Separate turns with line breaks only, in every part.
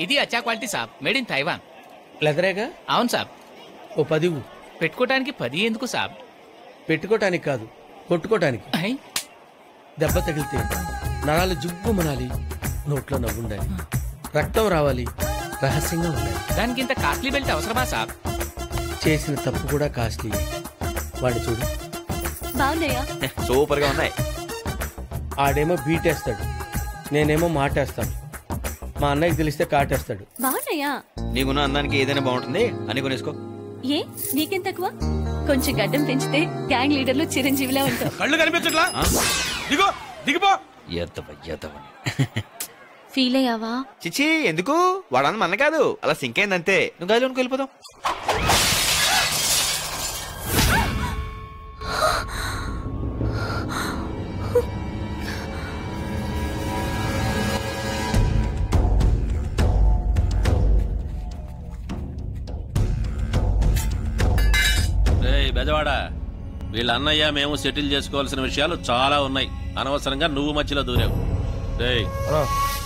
ఇది అచ్చా quality Saab. Made in Taiwan.
లెదరేగా?
అవును సాబ్.
ఓ పదివు.
పెట్టుకోవడానికి పది ఎందుకు సాబ్?
పెట్టుకోటానికి కాదు కొట్టుకోటానికి.
ఐ,
దెబ్బ తగిలితే నరాలు జుబ్బుమనాలి నోట్లో నవ్వుండాలి. రక్తం రావాలి రహస్యంగా ఉండాలి.
దానికి ఇంత కాస్ట్లీ బెల్ట్ అవసరమా సాబ్?
చేసిన తప్పు కూడా కాస్ట్లీ. వాడిని చూడు.
బాగున్నాయా?
సూపర్గా ఉన్నాయి.
ఆడేమో బీటేస్తాడు నేనేమో మాటేస్తాను మా అన్నయ్యకి తెలిస్తే కాటేస్తాడు.
బాగున్నాయా?
నీకున్న అందానికి ఏదైనా బాగుంటుంది? అని కొనేసుకో.
ఏ? నీకేం తక్కువ? కొంచెం గడ్డం పెంచితే గ్యాంగ్ లీడర్లో చిరంజీవిలా ఉంటావు
కళ్ళు కనిపించట్లా? దిగో దిగిపో.
ఎద్దవ ఎద్దవ
ఫీల్ అయ్యావా?
చిచి ఎందుకు? వాడని మన కాదు. అలా సింక్ అయింది అంతే నువ్వు గదిలోనికి వెళ్ళిపోదాం.
బెజవాడ వీళ్ళ అన్నయ్య మేము సెటిల్ చేసుకోవాల్సిన విషయాలు చాలా ఉన్నాయి. అనవసరంగా నువ్వు మధ్యలో దూరావు.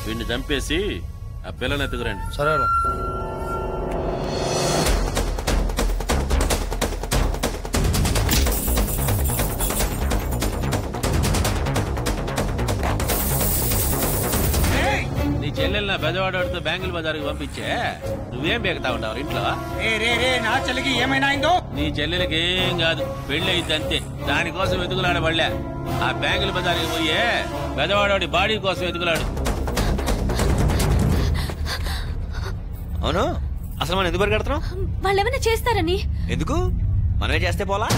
వీడిని చంపేసి ఆ పిల్లని ఎత్తుకురండి.
సరే
చెల్లెల్ని బెజవాడతో బ్యాంకుల బజార్కి పంపించే? నువ్వేం బేగతా ఉంటావు ఇంట్లో?
రే రే రే నా చెల్లికి ఏమైనా అయిందో?
నీ చెల్లెలకి ఏం కాదు పెళ్ళి అయింది అంతే. దానికోసం వెతుకులాడ పడలే ఆ బ్యాంకుల బజార్కి పోయే బెజవాడోడి బాడీ కోసం వెతుకులాడు.
అవును? అసలు మనం ఎందుకు పరిగెడుతున్నాం?
వాళ్ళేమైనా చేస్తారని?
ఎందుకు? మనమే చేస్తే పోలా?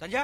సంజ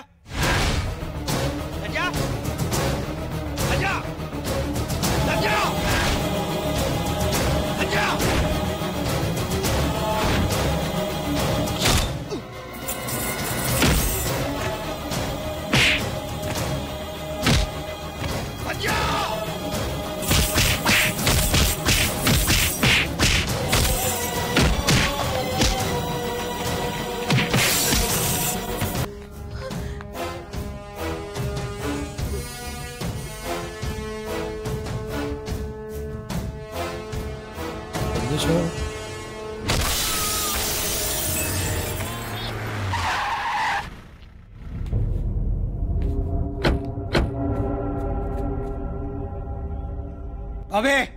అవే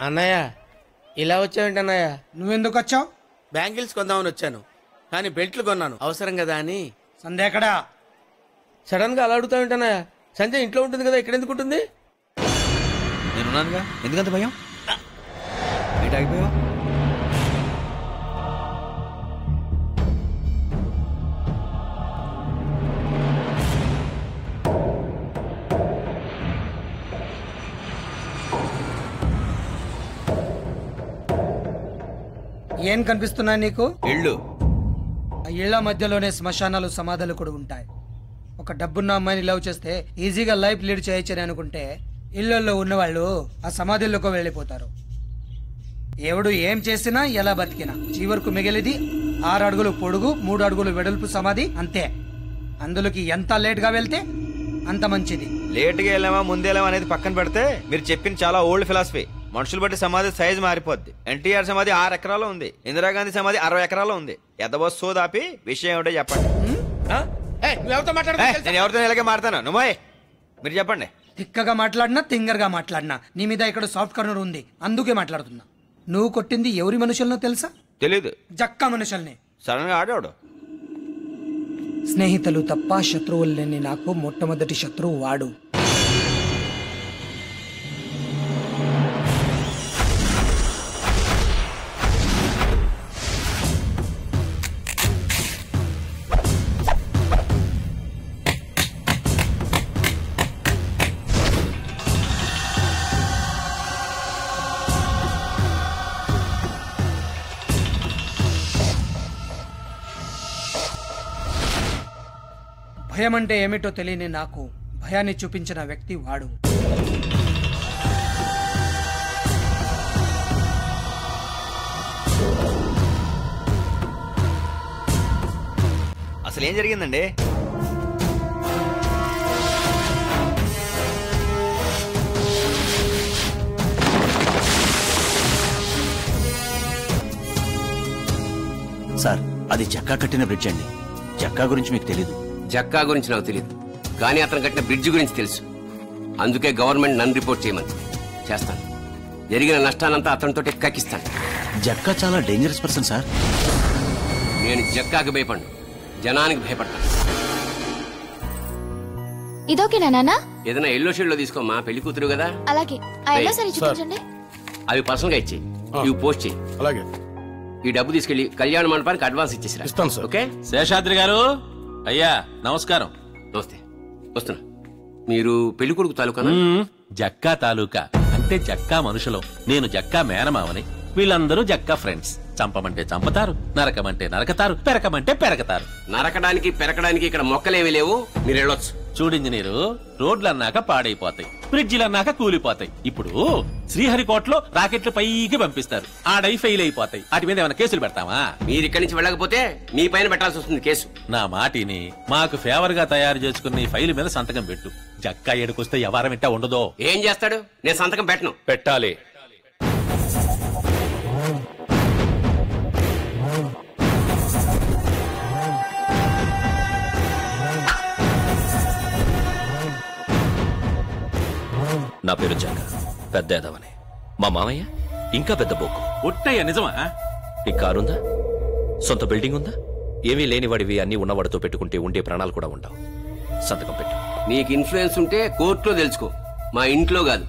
అన్నయ్య ఇలా వచ్చావేంటి అన్నయ్య?
నువ్వెందుకు వచ్చావు?
బ్యాంగిల్స్ కొందామని వచ్చాను. కానీ బెల్ట్లు కొన్నాను. అవసరం కదా అని.
సంధ్య ఎక్కడా?
సడన్గా అలా అడుగుతావేంటి అన్నయ్య? సంజయ్ ఇంట్లో ఉంటుంది కదా ఇక్కడ ఎందుకు ఉంటుంది?
నేనున్నానుగా? ఎందుకంత భయం? బయట ఆగిపోయావు?
ఏం కనిపిస్తున్నాయి నీకు?
ఇళ్ళు.
ఆ ఇళ్ళ మధ్యలోనే శ్మశానాలు సమాధులు కూడా ఉంటాయి. ఒక డబ్బున్న అమ్మాయిని లవ్ చేస్తే ఈజీగా లైఫ్ లీడ్ చేయొచ్చని అనుకుంటే ఇళ్ళలో ఉన్నవాళ్ళు ఆ సమాధిలోకి వెళ్ళిపోతారు. ఎవడు ఏం చేసినా ఎలా బతికినా. చివరకు మిగిలిది ఆరు అడుగులు పొడుగు మూడు అడుగులు వెడల్పు సమాధి అంతే. అందులోకి ఎంత లేట్గా వెళ్తే అంత మంచిది.
లేట్గా వెళ్ళామా ముందేలామా అనేది పక్కన పెడితే మీరు చెప్పిన చాలా ఓల్డ్ ఫిలాసఫీ. మనుషులు బట్టి సమాధి సైజ్ మారిపోద్ది. ఎన్టీఆర్ సమాధి ఆరు ఎకరాల్లో ఉంది. ఇందిరాగాంధీ సమాధి అరవై ఎకరాల్లో ఉంది. ఎదవో సోదాపి విషయం ఏమిటో చెప్పండి. నేను ఎవరితో ఇలాగే మాడతాను నువ్వే మీరు చెప్పండి.
తిక్కగా మాట్లాడినా తింగర్గా మాట్లాడినా. నీ మీద ఇక్కడ సాఫ్ట్ కార్నర్ ఉంది. అందుకే మాట్లాడుతున్నా. నువ్వు కొట్టింది ఎవరి మనుషులనో తెలుసా?
తెలీదు.
జక్కా మనుషుల్ని.
సడన్గా ఆడాడు
స్నేహితులు తప్ప శత్రువులు లేని నాకు మొట్టమొదటి శత్రువు వాడు. భయం అంటే ఏమిటో తెలియని నాకు భయాన్ని చూపించిన వ్యక్తి వాడు.
అసలు ఏం జరిగిందండి?
సార్ అది చెక్కా కట్టిన బ్రిడ్జ్ అండి. చెక్కా గురించి మీకు తెలీదు.
జక్కా గురించి నాకు తెలియదు కానీ అతను కట్టిన బ్రిడ్జ్ గురించి తెలుసు. అందుకే గవర్నమెంట్ నన్ను రిపోర్ట్ చేయమని. చేస్తాను. జరిగిన నష్టానంతా అతనితో కక్కిస్తాను.
జక్కా చాలా డేంజరస్ పర్సన్ సార్
నేను జక్కాకి భయపడ్ను. జనానికి భయపడతాను.
ఇదోకేనా నాన్న?
ఏదైనా ఎల్లో షేడ్లో తీసుకోమ్మా పెళ్ళి కూతురు కదా?
అలాగే. ఆ ఎల్లో సరే. చూపించండి.
అవి పర్సనల్గా ఇచ్చేయి. ఇవి పోస్ట్ చేయి.
అలాగే.
ఈ డబ్బు తీసుకెళ్ళి కళ్యాణ మండపానికి అడ్వాన్స్ ఇచ్చేసిరా.
ఇస్తాను సార్.
ఓకే?
శేషాద్రి గారు అయ్యా నమస్కారం.
నమస్తే. వస్తున్నా. మీరు పెళ్ళి కొడుకు తాలూకా.
జక్కా తాలూకా. అంటే జక్కా మనుషులు. నేను జక్కా మేనమావని వీళ్ళందరూ జక్కా ఫ్రెండ్స్. చంపమంటే చంపతారు నరకమంటే నరకతారు పెరకమంటే పెరకతారు.
నరకడానికి పెరకడానికి ఇక్కడ మొక్కలేమి లేవు. మీరు వెళ్ళొచ్చు.
చూడు ఇంజనీరు రోడ్లు అన్నాక పాడైపోతాయి బ్రిడ్జిలు అన్నాక కూలిపోతాయి. ఇప్పుడు శ్రీహరికోటలో రాకెట్లు పైకి పంపిస్తారు. ఆడై ఫెయిల్ అయిపోతాయి. వాటి మీద ఏమైనా కేసులు పెడతామా
మీరు ఇక్కడి నుంచి వెళ్ళకపోతే మీ పైన పెట్టాల్సి వస్తుంది కేసు.
నా మాటిని మాకు ఫేవర్గా తయారు చేసుకున్న ఈ ఫైల్ మీద సంతకం పెట్టు. జక్కా ఏడుకొస్తే ఎవరం ఇట్టా ఉండదో.
ఏం చేస్తాడు? నేను సంతకం పెట్టను.
పెట్టాలి.
నా పేరు జంగ. పెద్ద ఎదవని. మా మామయ్య? ఇంకా పెద్ద బోకు
ఒట్టయ్య నిజమా?
ఈ కారుందా? సొంత బిల్డింగ్ ఉందా? ఏమీ లేనివాడివి అన్ని ఉన్నవాడితో పెట్టుకుంటే ఉండే ప్రాణాలు కూడా ఉండవు. సంతకం పెట్టు.
నీకు ఇన్ఫ్లుయెన్స్ ఉంటే కోర్టులో తెలుసుకో. మా ఇంట్లో కాదు.